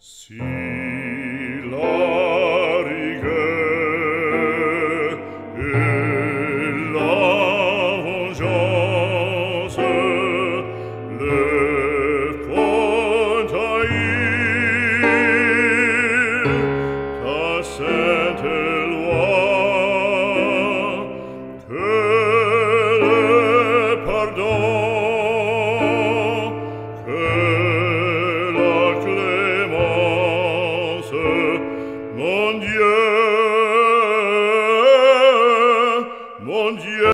See. Mon Dieu, mon Dieu.